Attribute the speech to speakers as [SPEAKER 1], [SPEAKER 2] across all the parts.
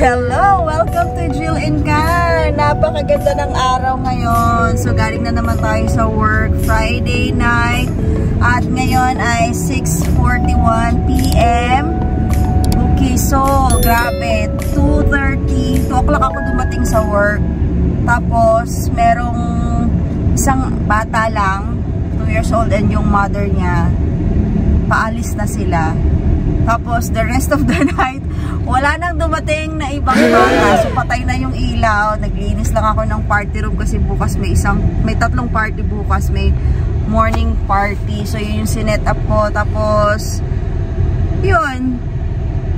[SPEAKER 1] Hello! Welcome to Jill and Can! Napakaganda ng araw ngayon. So, galing na naman tayo sa work. Friday night. At ngayon ay 6.41pm. Okay, so, grabe. 2.30. 2 o'clock ako dumating sa work. Tapos, merong isang bata lang. 2 years old and yung mother niya. Paalis na sila. Tapos, the rest of the night, wala nang dumating na ibang bata. So, patay na yung ilaw. Naglinis lang ako ng party room kasi bukas may isang, may tatlong party bukas. May morning party. So, yun yung sinet up ko. Tapos, yun.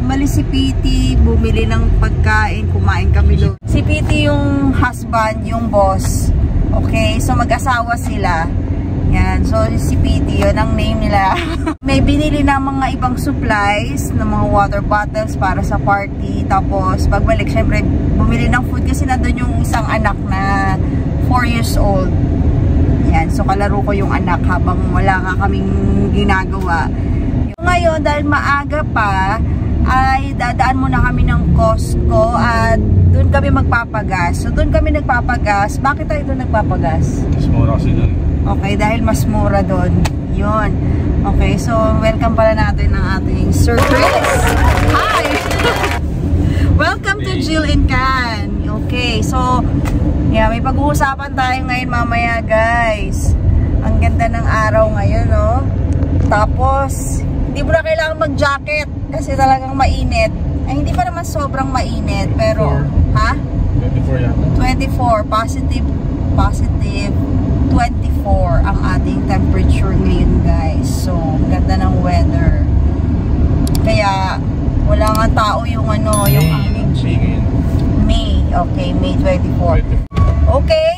[SPEAKER 1] Mali si Piti, bumili ng pagkain, kumain kami doon. Si Piti yung husband, yung boss. Okay, so mag-asawa sila. Yan. So, si PT, yun ang name nila. May binili na mga ibang supplies, ng mga water bottles para sa party. Tapos, pagbalik, syempre, bumili ng food kasi nandun yung isang anak na 4 years old. Yan. So, kalaro ko yung anak habang wala nga kaming ginagawa. Ngayon, dahil maaga pa, ay dadaan muna kami ng Costco at doon kami magpapagas. So, doon kami nagpapagas. Bakit tayo doon nagpapagas?
[SPEAKER 2] Mas mura kasi doon.
[SPEAKER 1] Okay, dahil mas mura doon. Yun. Okay, so welcome pala natin ang ating Sir Chris. Hi! welcome to Jill and Can. Okay, so yeah, may pag-uusapan tayo ngayon mamaya, guys. Ang ganda ng araw ngayon, no? Tapos, hindi mo na kailangan mag-jacket kasi talagang mainit. Ay, hindi pa naman sobrang mainit, pero,
[SPEAKER 2] 24.
[SPEAKER 1] ha?
[SPEAKER 2] 24 yan.
[SPEAKER 1] 24, positive, positive 24 ang ating temperature ngayon guys. So, ganda ng weather. Kaya, wala nga tao yung ano, yung
[SPEAKER 2] May,
[SPEAKER 1] aming
[SPEAKER 2] May.
[SPEAKER 1] Okay, May 24.
[SPEAKER 2] 24.
[SPEAKER 1] Okay.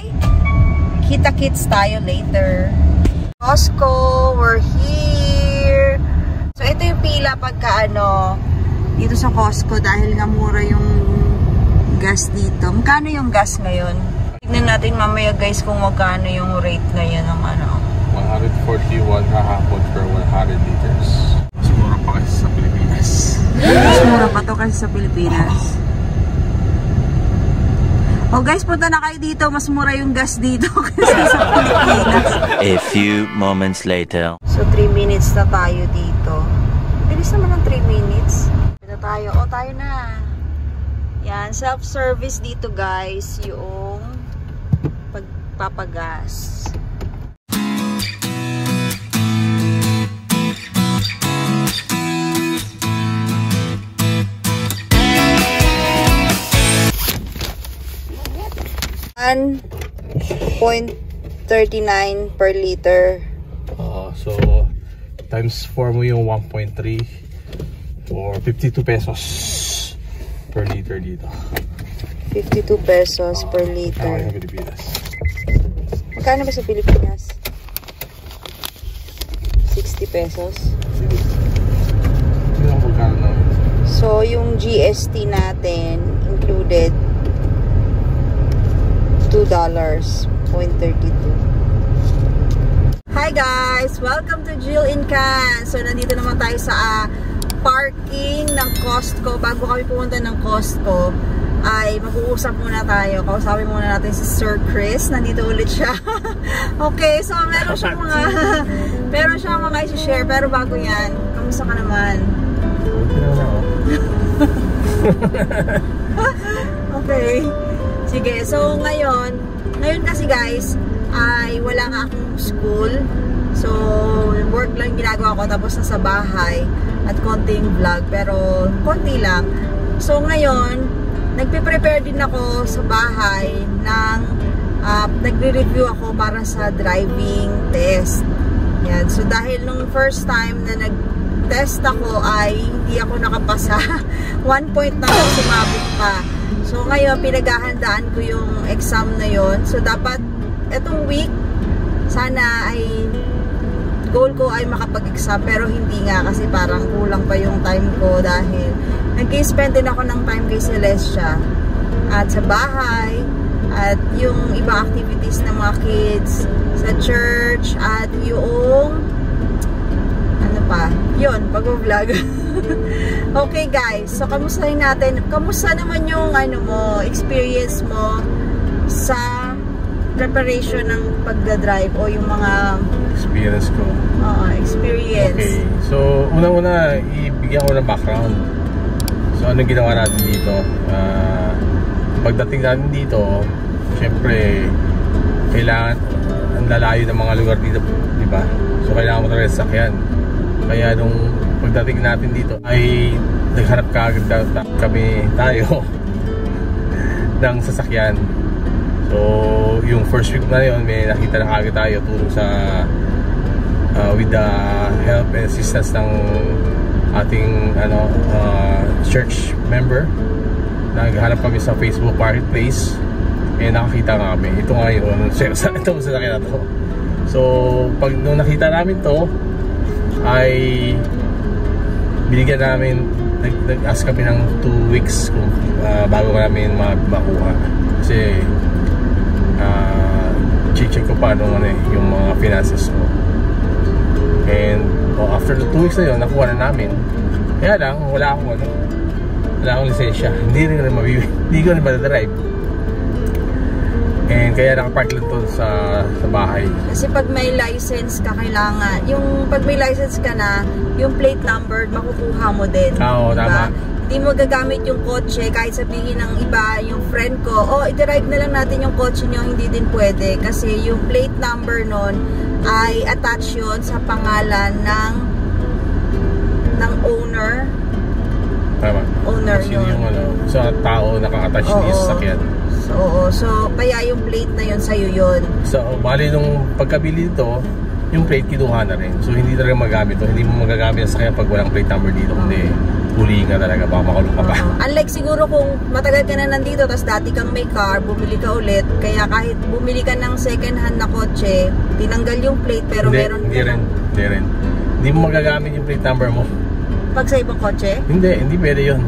[SPEAKER 1] Kita-kits tayo later. Costco, we're here. So, ito yung pila pagka ano, dito sa Costco dahil nga mura yung gas dito. Magkano yung gas ngayon? Tignan natin mamaya guys kung magkano yung rate ngayon ng ano.
[SPEAKER 2] 141 hahapon per 100 liters. Mas mura pa kasi sa Pilipinas.
[SPEAKER 1] Mas mura pa to kasi sa Pilipinas. Oh guys, punta na kayo dito. Mas mura yung gas dito kasi sa Pilipinas.
[SPEAKER 3] A few moments later.
[SPEAKER 1] So, 3 minutes na tayo dito. Bilis naman ng 3 minutes. Dito tayo. O, tayo na. Yan, self-service dito guys. Yung pagpapagas. One point 39 per liter.
[SPEAKER 2] Uh, so, times 4 mo yung 1.3 for 52 pesos per liter dito.
[SPEAKER 1] 52 pesos per
[SPEAKER 2] Tama
[SPEAKER 1] liter.
[SPEAKER 2] yung Pilipinas.
[SPEAKER 1] Magkano ba sa Pilipinas? 60 pesos. So, yung GST natin included $2.32. Hi guys! Welcome to Jill in Can. So, nandito naman tayo sa ah, parking ng Costco. Bago kami pumunta ng Costco, ay mag-uusap muna tayo. Kausapin muna natin si Sir Chris. Nandito ulit siya. okay, so meron siyang mga meron siyang mga isi-share. Pero bago yan, kamusta ka naman? Okay. Sige, so ngayon, ngayon kasi guys, ay wala nga akong school. So, work lang ginagawa ko tapos nasa bahay at konting vlog, pero konti lang. So ngayon, nagpe-prepare din ako sa bahay ng uh, nagre-review ako para sa driving test. Yan. So dahil nung first time na nag-test ako ay hindi ako nakapasa. One point na lang sumabot pa. So ngayon pinaghahandaan ko yung exam na yon. So dapat etong week sana ay goal ko ay makapag-exam pero hindi nga kasi parang kulang pa yung time ko dahil nag-spend din ako ng time kay Celestia at sa bahay at yung ibang activities ng mga kids sa church at yung ano pa. Yun, pag-vlog. okay guys, so kamustahin natin. Kamusta naman yung ano mo, experience mo sa preparation ng pagdadrive o yung mga
[SPEAKER 2] Experience ko.
[SPEAKER 1] uh, experience.
[SPEAKER 2] Okay. So, unang-una, ibigyan ko ng background. So, anong ginawa natin dito? Ah, pagdating natin dito, syempre, kailangan, ang lalayo ng mga lugar dito, di ba? So, kailangan mo talaga sakyan. Kaya nung pagdating natin dito, ay nagharap ka agad na- kami tayo ng sasakyan. So, yung first week na yun, may nakita na kagad tayo tulong sa uh, with the help and assistance ng ating ano uh, church member. Naghanap kami sa Facebook Marketplace eh nakakita kami. Ito nga yun. Sa ito sa sakyan na to. So pag nung nakita namin to ay binigyan namin nag, nag-ask kami ng 2 weeks kung uh, bago namin ma- makuha. Kasi uh, check ko pa nung ano eh, yung mga finances ko And oh, after the 2 weeks na yun, nakuha na namin. Kaya lang, wala akong ano, wala akong lisensya. Hindi rin rin mabibig. Hindi ko rin madadrive. And kaya nakapark lang to sa, sa bahay.
[SPEAKER 1] Kasi pag may license ka, kailangan, yung pag may license ka na, yung plate number, makukuha mo din.
[SPEAKER 2] Ah, Oo, tama.
[SPEAKER 1] Hindi mo gagamit yung kotse, kahit sabihin ng iba, yung friend ko, oh, i-drive na lang natin yung kotse nyo, hindi din pwede. Kasi yung plate number nun, ay attach yun sa pangalan ng ng owner.
[SPEAKER 2] Tama.
[SPEAKER 1] Owner
[SPEAKER 2] Kasi
[SPEAKER 1] yun.
[SPEAKER 2] yung ano, sa tao nakaka-attach sa sakyan.
[SPEAKER 1] So, oo. So, kaya yung plate na yun sa'yo yun.
[SPEAKER 2] So, bali nung pagkabili dito, yung plate kinuha na rin. So, hindi talaga magamit to. Hindi mo magagamit sa sakyan pag walang plate number dito. Kundi, huli ka talaga. Baka makulong ka pa.
[SPEAKER 1] Unlike siguro kung matagal ka na nandito, tapos dati kang may car, bumili ka ulit. Kaya kahit bumili ka ng second hand na kotse, tinanggal yung plate pero
[SPEAKER 2] hindi,
[SPEAKER 1] meron
[SPEAKER 2] hindi
[SPEAKER 1] ka
[SPEAKER 2] rin. Hindi rin. Hindi mo magagamit yung plate number mo.
[SPEAKER 1] Pag sa ibang kotse?
[SPEAKER 2] Hindi, hindi pwede yun.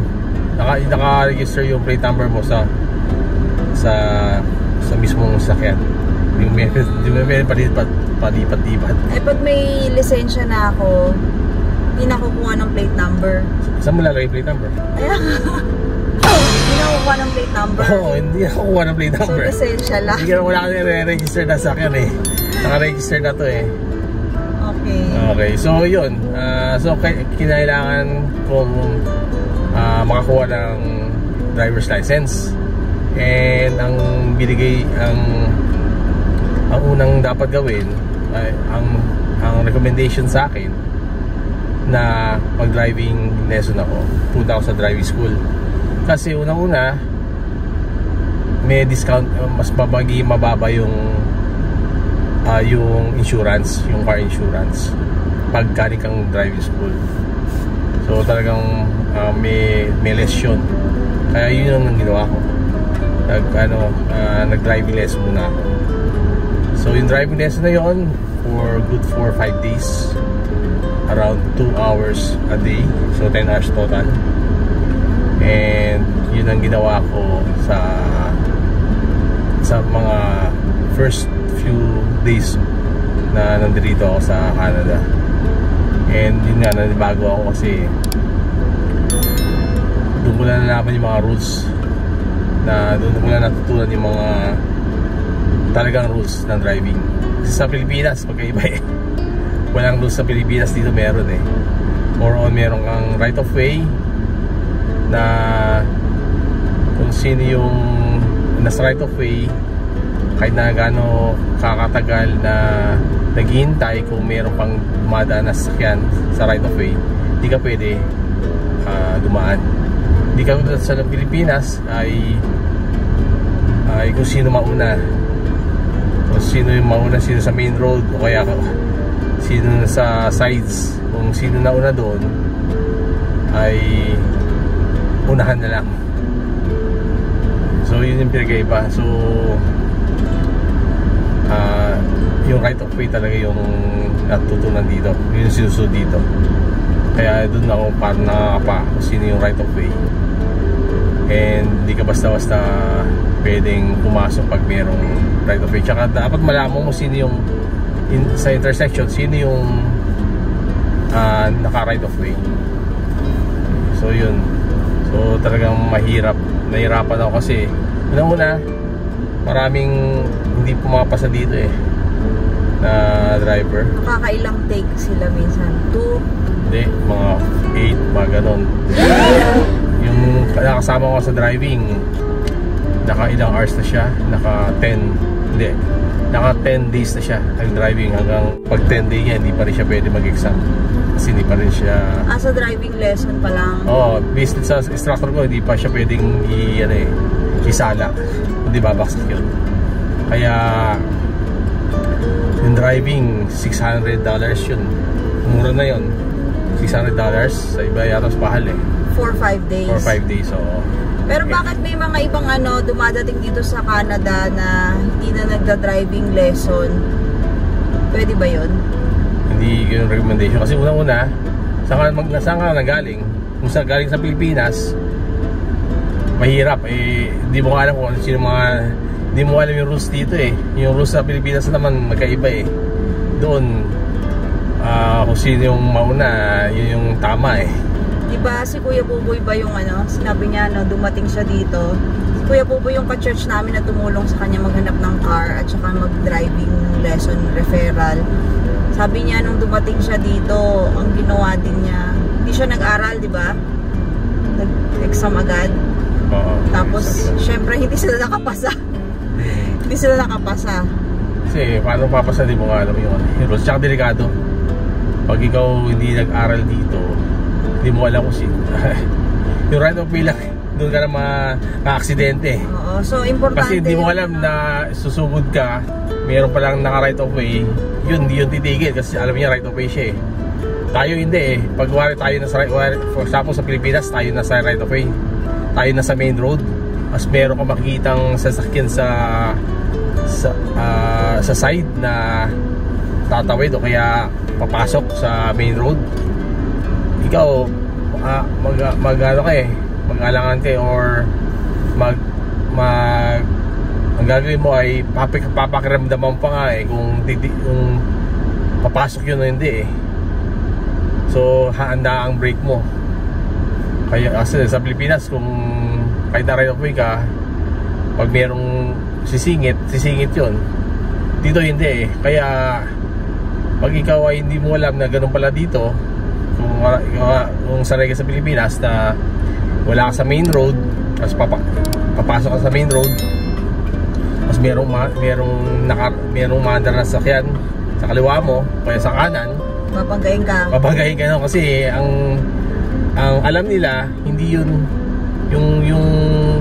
[SPEAKER 2] Naka, naka-register yung plate number mo sa sa sa mismong sakyan. Hindi mo meron, mo meron palipat, palipat-lipat.
[SPEAKER 1] Eh, pag may lisensya na ako, hindi ng plate number.
[SPEAKER 2] Saan mo lalagay plate number?
[SPEAKER 1] Ayan. Hindi ng plate number.
[SPEAKER 2] Oo, hindi ako kuha ng plate
[SPEAKER 1] So,
[SPEAKER 2] number.
[SPEAKER 1] lisensya lang.
[SPEAKER 2] Hindi ka wala ka register na sakyan eh. Naka-register na to eh.
[SPEAKER 1] Okay.
[SPEAKER 2] Okay, so yun. Ah, so kinailangan kong ah, makakuha ng driver's license. And ang binigay ang ang unang dapat gawin ay ang ang recommendation sa akin na mag-driving lesson ako. Punta ako sa driving school. Kasi unang-una may discount mas babagi mababa yung ah, yung insurance, yung car insurance pag galing kang driving school. So talagang ah, may may lesson. Kaya yun yung ginawa ko. Nag ano, ah, nag-driving lesson muna ako. So yung driving lesson na yon for good 4 5 days around 2 hours a day. So 10 hours total. And yun ang ginawa ko sa sa mga first few days na nandito ako sa Canada. And yun nga, nanibago ako kasi doon ko na nalaman yung mga rules na doon ko na natutunan yung mga talagang rules ng driving. Kasi sa Pilipinas, magkaiba eh. Walang rules sa Pilipinas, dito meron eh. More on meron kang right of way na kung sino yung nasa right of way kahit na gaano kakatagal na naghihintay kung meron pang dumadaan na sasakyan sa right of way hindi ka pwede ah, dumaan hindi ka sa Pilipinas ay ay kung sino mauna kung sino yung mauna sino sa main road o kaya sino sa sides kung sino na una doon ay unahan na lang. So yun yung pinagkaiba so ah yung right of way talaga yung natutunan dito. Yun yung sinusunod dito. Kaya doon ako parang nakakapa kung sino yung right of way. And hindi ka basta-basta pwedeng pumasok pag merong right of way. Tsaka dapat malaman mo sino yung in, sa intersection sino yung uh, naka right of way. So yun. So talagang mahirap. Nahirapan ako kasi una-una maraming hindi pumapasa dito eh na driver.
[SPEAKER 1] Kakailang take sila minsan. Two.
[SPEAKER 2] hindi mga 8 mga ganon. Yung nakasama ko sa driving naka ilang hours na siya? Naka 10 hindi. Naka 10 days na siya. Nag driving hanggang pag 10 day niya hindi pa rin siya pwede mag-exam. Kasi hindi pa rin siya
[SPEAKER 1] Ah, sa driving lesson pa lang.
[SPEAKER 2] oh based sa instructor ko hindi pa siya pwedeng i ano eh isala. Hindi babaksak yun. Kaya yung driving $600 yun. Mura na yun. $600 sa iba yata mahal eh.
[SPEAKER 1] For five days.
[SPEAKER 2] for 5 days so
[SPEAKER 1] Pero bakit may mga ibang ano dumadating dito sa Canada na hindi na nagda-driving lesson? Pwede ba 'yon?
[SPEAKER 2] hindi yun yung recommendation. Kasi unang-una saan ka, mag, saan ka nagaling? Kung saan galing sa Pilipinas mahirap. Eh hindi mo alam kung ano sino mga hindi mo alam yung rules dito eh. Yung rules sa Pilipinas naman magkaiba eh. Doon ah, kung sino yung mauna yun yung tama eh
[SPEAKER 1] Di ba si Kuya Buboy ba yung ano, sinabi niya no, dumating siya dito. Si Kuya Buboy yung ka-church namin na tumulong sa kanya maghanap ng car at saka mag-driving lesson referral. Sabi niya nung dumating siya dito, ang ginawa din niya, hindi siya nag-aral, di ba? Nag-exam agad.
[SPEAKER 2] Oo.
[SPEAKER 1] Tapos, syempre, hindi sila nakapasa. hindi sila nakapasa.
[SPEAKER 2] Kasi paano papasa di mo nga alam yung, yung rules. Tsaka delikado. Pag ikaw hindi nag-aral dito, hindi mo alam kung si yung right of way lang, doon ka na ma- ma-aksidente.
[SPEAKER 1] Oo, so importante.
[SPEAKER 2] Kasi hindi mo alam na susugod ka, mayroon pa lang naka right of way, yun, hindi yun titigil kasi alam niya right of way siya eh. Tayo hindi eh. Pag wari tayo na sa right, wari, for example sa Pilipinas, tayo na sa right of way. Tayo na sa main road. Mas meron ka makikitang sasakyan sa sa ah, sa side na tatawid o kaya papasok sa main road. Ikaw ah, mag mag ano ka eh, mag-alangan ka eh, or mag mag ang gagawin mo ay papik, papakiramdaman pa nga eh kung, titi, kung papasok yun o hindi eh. So handa ang brake mo. Kaya kasi sa Pilipinas kung kahit way ka pag merong sisingit sisingit yun. Dito hindi eh. Kaya pag ikaw ay hindi mo alam na ganun pala dito kung, kung sanay ka sa Pilipinas na wala ka sa main road tapos papa, papasok ka sa main road tapos merong, ma, merong, naka, merong maandar na sasakyan sa kaliwa mo kaya sa kanan
[SPEAKER 1] Babanggayin ka.
[SPEAKER 2] papagayin ka nun kasi ang ang alam nila hindi yun yung yung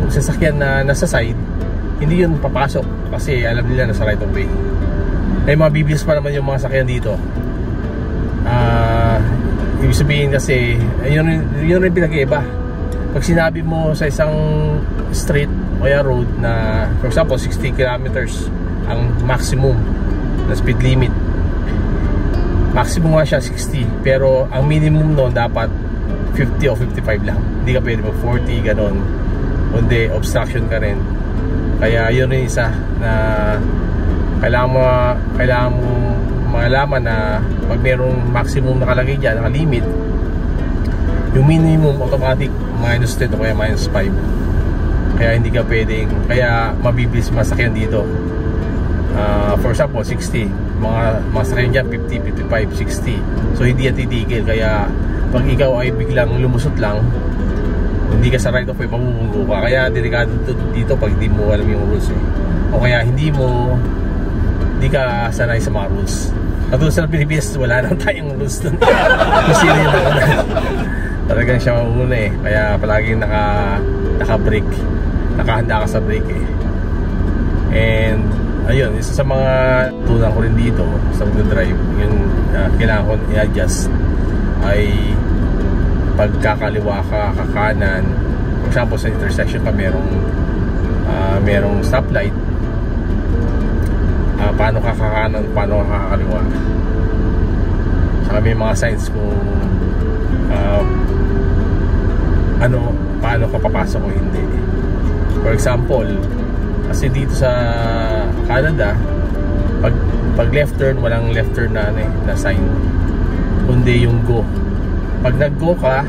[SPEAKER 2] sasakyan na nasa side hindi yun papasok kasi alam nila nasa right of way ay mabibilis pa naman yung mga sakyan dito ah ibig sabihin kasi yun, rin- yun rin pinag-iiba. Pag sinabi mo sa isang street o road na for example 60 kilometers ang maximum na speed limit maximum nga siya 60 pero ang minimum noon dapat 50 o 55 lang. Hindi ka pwede mag 40 ganon. Kundi obstruction ka rin. Kaya yun rin isa na kailangan mo kailangan mo malaman na pag merong maximum nakalagay dyan nakalimit yung minimum automatic minus 10 o kaya minus 5 kaya hindi ka pwedeng kaya mabibilis masakyan dito. Ah, for example 60 mga mga sakyan dyan 50, 55, 60 so hindi yan titigil. Kaya pag ikaw ay biglang lumusot lang hindi ka sa right of way mamumunggo ka. Kaya delikado to- dito pag hindi mo alam yung rules eh. o kaya hindi mo hindi ka sanay sa mga rules katulad sa Pilipinas wala nang tayong rules dun. Kung sino yung nauna. Talagang siya mauna eh. Kaya palaging naka naka brake nakahanda ka sa brake eh. And ayun isa sa mga tulang ko rin dito sa mag-drive yung uh, kailangan ko i-adjust ay pagkakaliwa ka kakanan. For example sa intersection ka merong ah, merong stoplight Ah, paano ka kakanan paano ka kakaliwa saka may mga signs kung ah, ano paano ka papasok o hindi. For example kasi dito sa Canada pag pag left turn walang left turn na ano eh, na sign. Kundi yung go. Pag nag go ka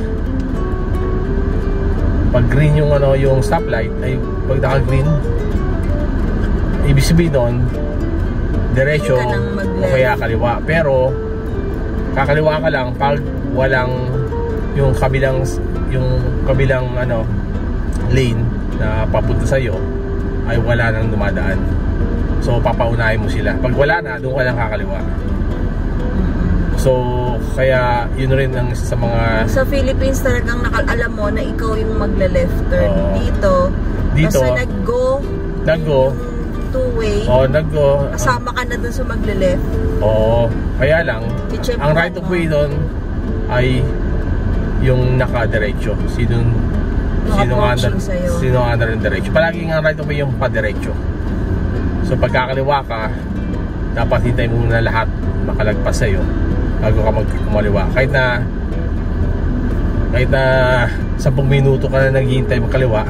[SPEAKER 2] pag green yung ano yung stoplight ay pag naka green ibig sabihin doon diretso o kaya kaliwa pero kakaliwa ka lang pag walang yung kabilang yung kabilang ano lane na papunta sa iyo ay wala nang dumadaan so papaunahin mo sila pag wala na doon ka lang kakaliwa so kaya yun rin ang isa sa mga
[SPEAKER 1] Sa Philippines talagang nakal alam mo na ikaw yung magla-left turn
[SPEAKER 2] Oo.
[SPEAKER 1] dito.
[SPEAKER 2] Dito.
[SPEAKER 1] Basta nag-go,
[SPEAKER 2] nag-go
[SPEAKER 1] two-way,
[SPEAKER 2] o nag-go
[SPEAKER 1] kasama ka na dun sa magla-left.
[SPEAKER 2] Oo. Kaya lang, ang right of way doon ay yung nakadiretso. Sino sino nga
[SPEAKER 1] sa'yo.
[SPEAKER 2] sino nga ng diretso. Palaging ang right of way yung padiretso. So pagkakaliwa ka, dapat hintay mo muna lahat makalagpas sa'yo bago ka magkumaliwa. Kahit na kahit na 10 minuto ka na naghihintay magkaliwa,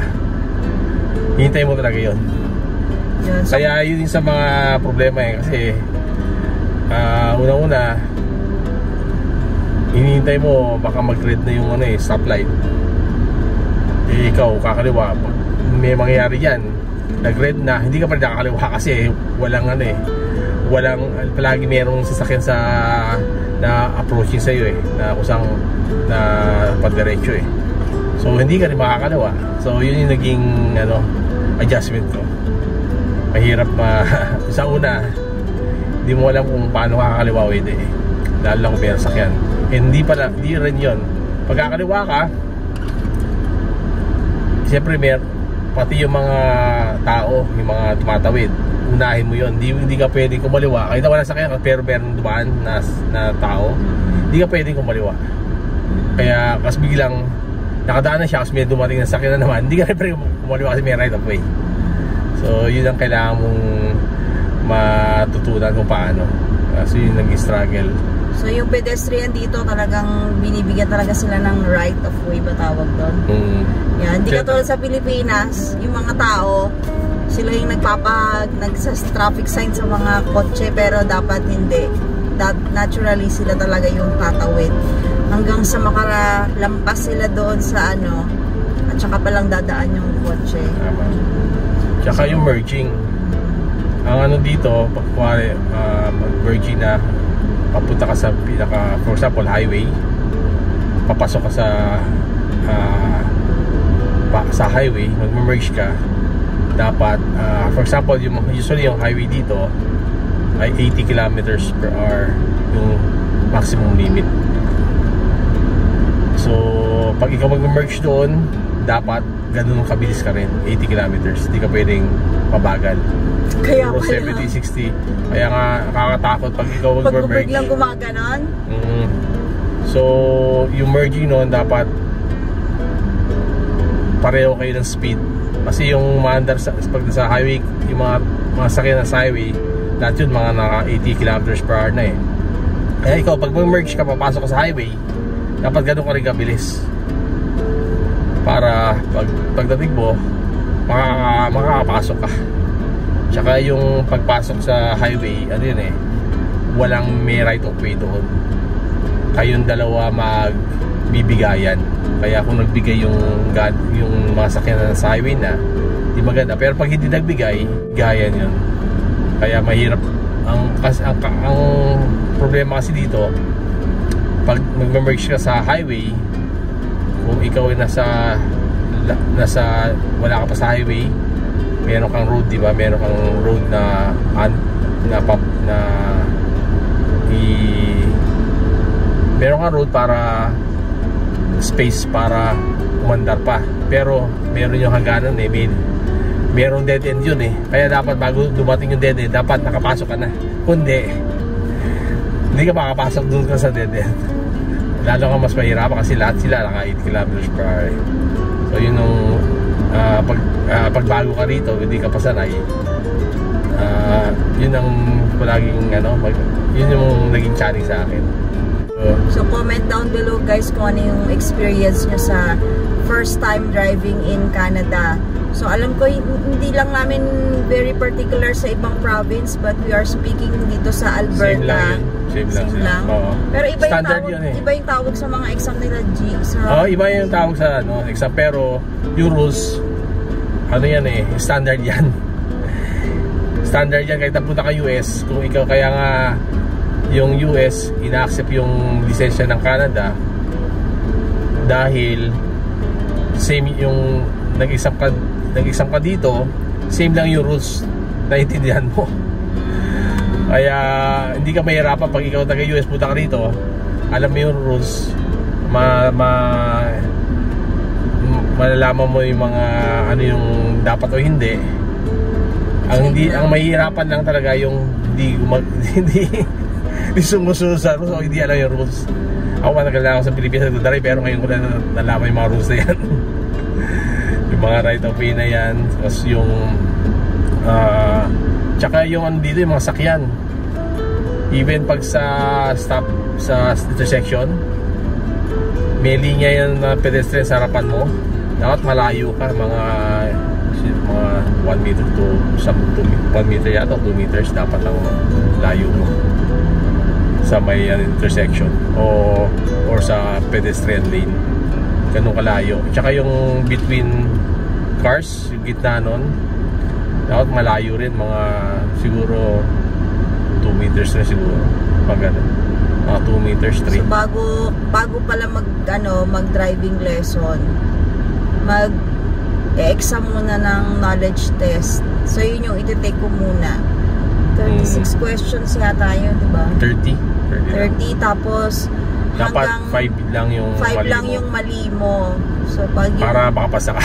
[SPEAKER 2] hintay mo talaga yon
[SPEAKER 1] Yun.
[SPEAKER 2] Kaya yun yung sa mga problema eh kasi ah, una-una hinihintay mo baka mag-red na yung ano eh stoplight. Eh ikaw kakaliwa pag may mangyayari yan nag-red na hindi ka pa nakakaliwa kasi walang ano eh walang palagi merong sasakyan sa na approaching sa iyo eh na kusang na padiretso eh. So hindi ka rin makakaliwa. So yun yung naging ano adjustment ko mahirap ma sa una hindi mo alam kung paano hindi. Eh. lalo lang may sakyan eh, hindi pala hindi rin yun. Pag kakaliwa ka siyempre mer pati yung mga tao yung mga tumatawid unahin mo yun. Hindi, hindi ka pwedeng kumaliwa. Kahit wala sakyan pero meron dumaan na, na tao hindi ka pwedeng kumaliwa. Kaya kas biglang nakadaan na siya kasi may dumating na sakyan na naman hindi ka rin pwedeng kumaliwa kasi may right of way So, yun ang kailangan mong matutunan kung paano. Kasi yun nag-struggle.
[SPEAKER 1] so yung pedestrian dito talagang binibigyan talaga sila ng right of way ba tawag doon?
[SPEAKER 2] Mm.
[SPEAKER 1] Yan, hindi katulad sa Pilipinas, yung mga tao, sila yung nagpapag, nagsa-traffic sign sa mga kotse pero dapat hindi. That, naturally sila talaga yung tatawid. Hanggang sa makalampas sila doon sa ano, at saka palang dadaan yung kotse.
[SPEAKER 2] Tama. Tsaka yung merging. Ang ano dito, pag kuwari, uh, mag-merging na papunta ka sa pinaka, for example, highway, papasok ka sa ah, pa, sa highway, mag-merge ka, dapat, ah, for example, yung, usually yung highway dito ay 80 kilometers per hour yung maximum limit. So, pag ikaw mag-merge doon, dapat ganun kabilis ka rin, 80 kilometers. Hindi ka pwedeng mabagal.
[SPEAKER 1] Kaya
[SPEAKER 2] Puro
[SPEAKER 1] pala,
[SPEAKER 2] 70, 60. Kaya nga, nakakatakot pag ikaw
[SPEAKER 1] pag
[SPEAKER 2] mag-merge.
[SPEAKER 1] biglang gumaganon,
[SPEAKER 2] Mm. So, yung merging noon dapat pareho kayo ng speed. Kasi yung maandar sa, pag sa highway, yung mga, mga sakyan na sa highway, lahat yun mga naka 80 kilometers per hour na eh. Kaya ikaw, pag mag-merge ka, papasok ka sa highway, dapat ganun ka rin kabilis. Para pag, pagdating mo, makaka, makakapasok ka. Tsaka yung pagpasok sa highway, ano yun eh, walang may right of way doon kayong dalawa magbibigayan. Kaya kung nagbigay yung God, yung mga sakyan na sa highway na, di maganda. Pero pag hindi nagbigay, gayan yun. Kaya mahirap ang kas ang, ang problema kasi dito pag mag-merge ka sa highway kung ikaw ay nasa nasa wala ka pa sa highway meron kang road di ba? Meron kang road na an, na pap, na i meron kang road para space para umandar pa. Pero meron yung hangganan eh may, meron dead end yun eh. Kaya dapat bago dumating yung dead end dapat nakapasok ka na. Kundi hindi ka makapasok dun ka sa dead end lalo ka mas mahirapan kasi lahat sila naka 8 kilometers per hour. So yun yung ah, pag, ah, pag bago ka rito hindi ka pasanay. Ah, yun ang palaging ano mag, yun yung naging challenge sa akin. So,
[SPEAKER 1] So comment down below guys kung ano yung experience nyo sa first time driving in Canada. So alam ko hindi lang namin very particular sa ibang province but we are speaking dito sa Alberta.
[SPEAKER 2] Same lang. Same, lang sila. Oo.
[SPEAKER 1] Pero iba yung
[SPEAKER 2] Standard
[SPEAKER 1] tawag,
[SPEAKER 2] yun eh.
[SPEAKER 1] iba yung tawag sa mga exam nila G sa
[SPEAKER 2] Oo, iba yung tawag sa ano, exam pero yung rules ano yan eh, standard yan. standard yan kahit napunta ka US, kung ikaw kaya nga yung US ina-accept yung lisensya ng Canada dahil same yung nag-exam ka nag-exam ka dito, same lang yung rules naiintindihan mo. Kaya hindi ka mahirapan pag ikaw taga US punta ka rito, alam mo yung rules, ma, ma malalaman mo yung mga ano yung dapat o hindi. Ang hindi ang mahihirapan lang talaga yung hindi hindi hindi sumusunod sa rules o hindi alam yung rules. Ako matagal na ako sa Pilipinas nagdadrive pero ngayon ko na nalaman yung mga rules na yan. yung mga right of way na yan tapos yung uh, tsaka yung ano dito yung mga sakyan. Even pag sa stop sa intersection may linya yan na pedestrian sa harapan mo. Dapat malayo ka mga mga 1 meter to some 2 1 meter yata 2 meters dapat ang layo mo. Sa may uh, intersection o or sa pedestrian lane. Ganun kalayo. Tsaka yung between cars yung gitna nun. Dapat malayo rin mga siguro 2 meters na siguro pag ano mga 2 meters 3
[SPEAKER 1] so bago bago pala mag ano mag driving lesson mag e-exam muna ng knowledge test. So yun yung iti-take ko muna. 36 mm. questions yata yun diba
[SPEAKER 2] 30
[SPEAKER 1] 30, 30 tapos
[SPEAKER 2] dapat 5 lang yung
[SPEAKER 1] 5 lang yung mali mo. So pag yung,
[SPEAKER 2] para makapasa ka.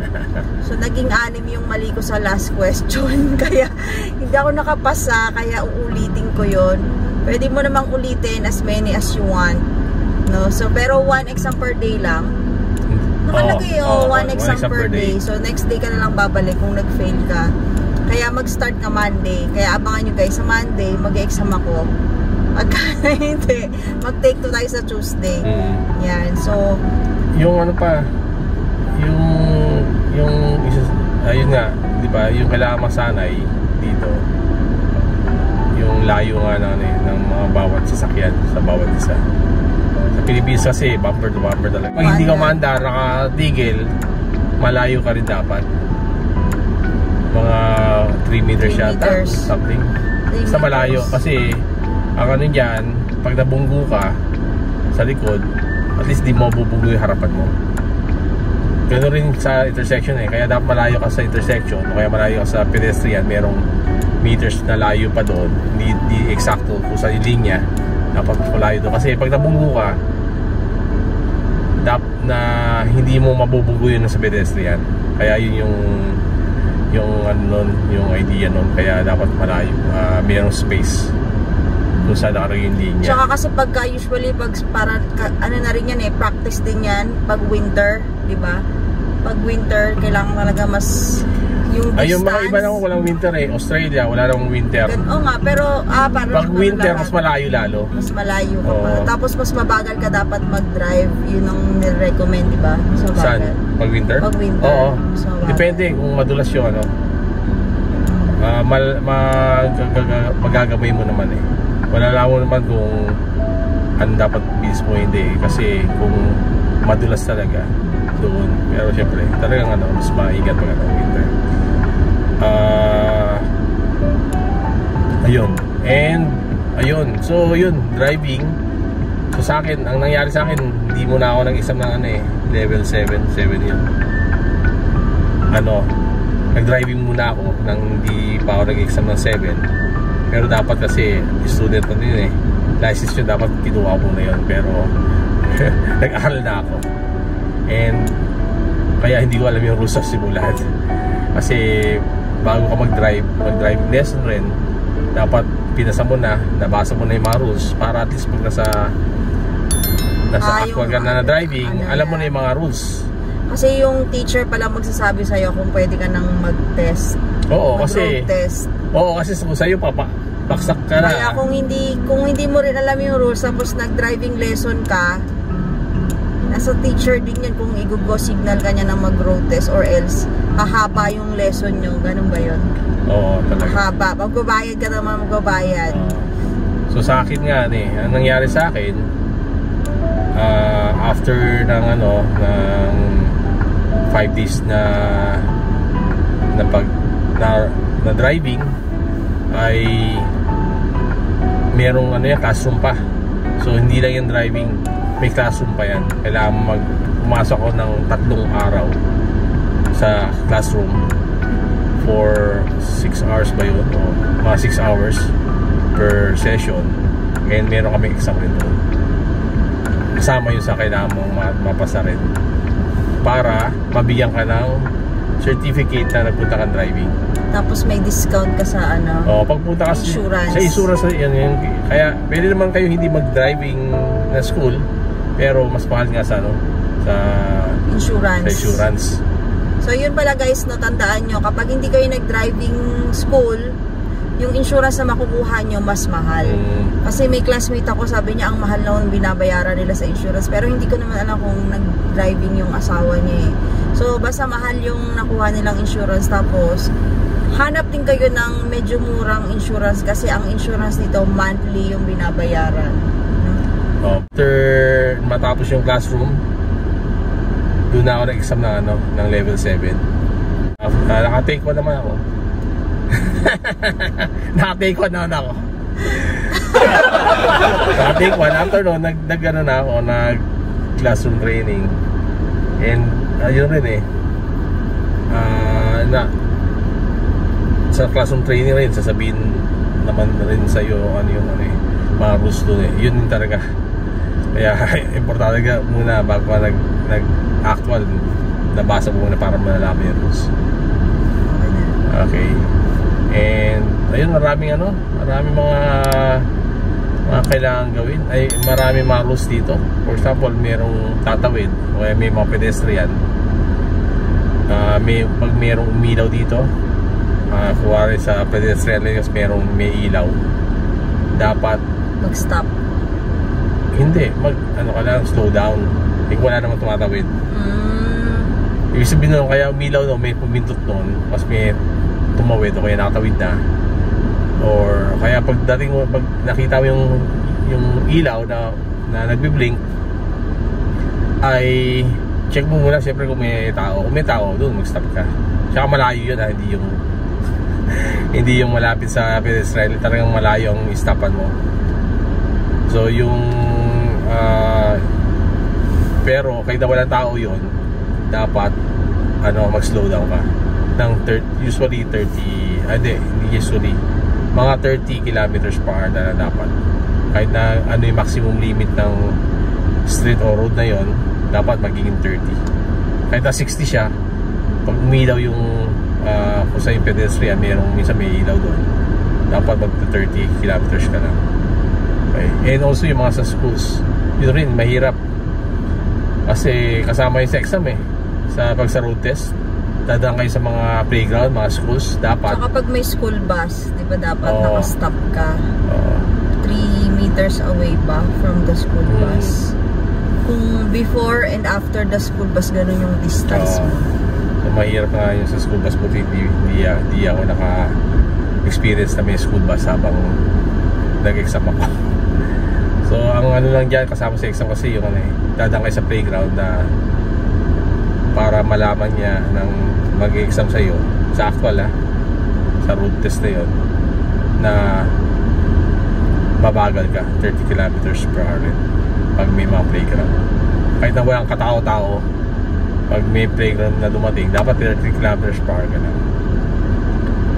[SPEAKER 1] so naging anim yung mali ko sa last question kaya hindi ako nakapasa kaya uulitin ko 'yon. Pwede mo namang ulitin as many as you want. No? So pero one exam per day lang. Nakalagay oh, oh, one, one exam, exam per, day. day. So next day ka na lang babalik kung nag-fail ka. Kaya mag-start ka Monday. Kaya abangan nyo guys, sa Monday, mag-exam ako. Pagka hindi, mag-take to tayo sa Tuesday. Mm. Yan, so...
[SPEAKER 2] Yung ano pa, yung... Yung... Ayun nga, di ba? Yung kailangan masanay dito. Yung layo nga ng, ano, ng mga bawat sasakyan sa bawat isa. Sa Pilipinas kasi, bumper to bumper talaga. Pag hindi ka maandar, nakatigil, malayo ka rin dapat. Mga 3 meters yata, something. Sa malayo kasi ang ano dyan pag nabunggo ka sa likod at least di mo bubunggo yung harapan mo. Ganoon rin sa intersection eh. Kaya dapat malayo ka sa intersection o kaya malayo ka sa pedestrian. Merong meters na layo pa doon. Hindi, hindi eksakto kung sa linya. Dapat malayo doon. Kasi pag nabunggo ka dap na hindi mo mabubunggo yun sa pedestrian. Kaya yun yung yung ano yung idea nun. Kaya dapat malayo uh, merong space kung saan nakarang yung linya.
[SPEAKER 1] Tsaka kasi pagka usually pag para ano na rin yan eh, practice din yan pag winter, di ba? Pag winter, kailangan talaga mas yung distance.
[SPEAKER 2] Ay, yung mga iba naman walang winter eh. Australia, wala namang winter.
[SPEAKER 1] Oo nga, pero ah, parang
[SPEAKER 2] pag winter, mas malayo lalo.
[SPEAKER 1] Mas malayo ka pa. Tapos mas mabagal ka dapat mag-drive. Yun ang nire-recommend, di ba? Mas mabagal.
[SPEAKER 2] Saan? Pag winter?
[SPEAKER 1] Pag winter.
[SPEAKER 2] Oo. Depende kung madulas yung ano. Uh, mal, mag, magagamay mo naman eh malalaman naman kung ano dapat bilis mo hindi. Kasi kung madulas talaga doon. Pero syempre talagang ano mas maingat pag ano winter. Uh, ayun. And ayun. So yun driving. So sa akin ang nangyari sa akin hindi mo na ako nag isang ng ano eh level 7 7 yun. Ano nag driving muna ako nang hindi pa ako nag exam ng 7 pero dapat kasi student na din eh. License yun dapat kinuha ko na yun. Pero nag-aral na ako. And kaya hindi ko alam yung rules of simulan. Kasi bago ka mag-drive mag-drive lesson rin dapat pinasa mo na nabasa mo na yung mga rules para at least pag nasa nasa ah, ka na na driving ano alam mo na yung mga rules.
[SPEAKER 1] Kasi yung teacher pala magsasabi sa'yo kung pwede ka nang mag-test.
[SPEAKER 2] Oo, kasi
[SPEAKER 1] test.
[SPEAKER 2] Oo, kasi kung sa'yo papa baksak ka na.
[SPEAKER 1] Kaya kung hindi kung hindi mo rin alam yung rules tapos nag-driving lesson ka, nasa teacher din yan kung i-go signal ka niya ng mag-road test or else kahaba yung lesson nyo. Ganun ba yun?
[SPEAKER 2] Oo, talaga.
[SPEAKER 1] Mahaba. Magbabayad ka naman magbabayad.
[SPEAKER 2] Oo. So sa akin nga eh, ang nangyari sa akin ah, after ng ano ng 5 days na na pag na, na driving ay merong ano yan, classroom. So hindi lang yung driving, may classroom pa yan. Kailangan mag pumasok ako ng tatlong araw sa classroom for 6 hours ba yun? O mga 6 hours per session. And meron kami exam rin doon. Kasama yun sa kailangan mong ma- mapasa rin. Para mabigyan ka ng certificate na nagpunta kang driving.
[SPEAKER 1] Tapos may discount ka sa ano.
[SPEAKER 2] Oh, pagpunta kasi
[SPEAKER 1] Insurance.
[SPEAKER 2] sa insurance na yan, yan. Kaya pwede naman kayo hindi mag-driving na school pero mas mahal nga sa ano sa,
[SPEAKER 1] Insurance.
[SPEAKER 2] sa insurance.
[SPEAKER 1] So yun pala guys, no, tandaan nyo, kapag hindi kayo nag-driving school, yung insurance na makukuha nyo mas mahal.
[SPEAKER 2] Mm,
[SPEAKER 1] Kasi may classmate ako, sabi niya ang mahal na yung binabayaran nila sa insurance. Pero hindi ko naman alam kung nag-driving yung asawa niya eh. So basta mahal yung nakuha nilang insurance. Tapos hanap din kayo ng medyo murang insurance kasi ang insurance nito monthly yung binabayaran.
[SPEAKER 2] After matapos yung classroom, doon na ako nag-exam ng, ano, ng level 7. Uh, naka-take 1 naman ako. naka-take 1 naman ako. naka-take 1. After noon, nag, nag, na ako, nag classroom training. And, ayun rin eh. Ah, na, sa classroom training rin, sasabihin naman rin sa'yo ano yung ano eh, mga rules doon eh. Yun din talaga. Kaya importante ka muna bago ka nag, nag actual nabasa mo muna para malalaman yung rules.
[SPEAKER 1] Okay.
[SPEAKER 2] And ayun maraming ano, maraming mga mga kailangan gawin. Ay maraming mga rules dito. For example, merong tatawid o may mga pedestrian. Ah, may pag merong umilaw dito, ah kuwari sa pedestrian lanes merong may ilaw. Dapat
[SPEAKER 1] Mag-stop.
[SPEAKER 2] hindi, mag ano ka lang, slow down. Eh, wala namang tumatawid.
[SPEAKER 1] Mm,
[SPEAKER 2] Ibig sabihin nun, kaya umilaw no, may pumintot nun, mas may tumawid o kaya nakatawid na. Or kaya pagdating mo, pag nakita mo yung yung ilaw na na nagbi-blink ay check mo muna siyempre kung may tao. Kung may tao, doon mag-stop ka. Tsaka malayo yun ha, hindi yung hindi yung malapit sa pedestrian, talagang malayo ang istapan mo. So yung ah, pero kahit na walang tao yun, dapat ano, mag-slow down ka. Ng 30, usually 30, ah, hindi, usually. Mga 30 kilometers per hour na, dapat. Kahit na ano yung maximum limit ng street o road na yon dapat magiging 30. Kahit na 60 siya, pag umilaw yung ah, kung sa yung pedestrian, merong minsan may ilaw doon. Dapat mag 30 kilometers ka lang. Okay. And also yung mga sa schools, yun rin, mahirap kasi kasama yun sa exam eh. Sa pag sa road test. Dadaan kayo sa mga playground, mga schools. Dapat.
[SPEAKER 1] Saka pag may school bus, di ba dapat
[SPEAKER 2] Oo.
[SPEAKER 1] nakastop ka
[SPEAKER 2] Oo.
[SPEAKER 1] 3 meters away ba from the school
[SPEAKER 2] Mm.
[SPEAKER 1] bus? Kung before and after the school bus, ganun yung distance
[SPEAKER 2] Oo.
[SPEAKER 1] mo.
[SPEAKER 2] So mahirap nga yun sa school bus. Buti hindi, hindi, hindi ako naka-experience na may school bus habang nag-exam ako. So ang ano lang dyan kasama sa exam kasi yung ano eh, dadaan kayo sa playground na para malaman niya ng mag-exam sa iyo sa actual ah sa road test na yun na mabagal ka 30 kilometers per hour pag may mga playground kahit na walang katao-tao pag may playground na dumating dapat 30 kilometers per hour ka lang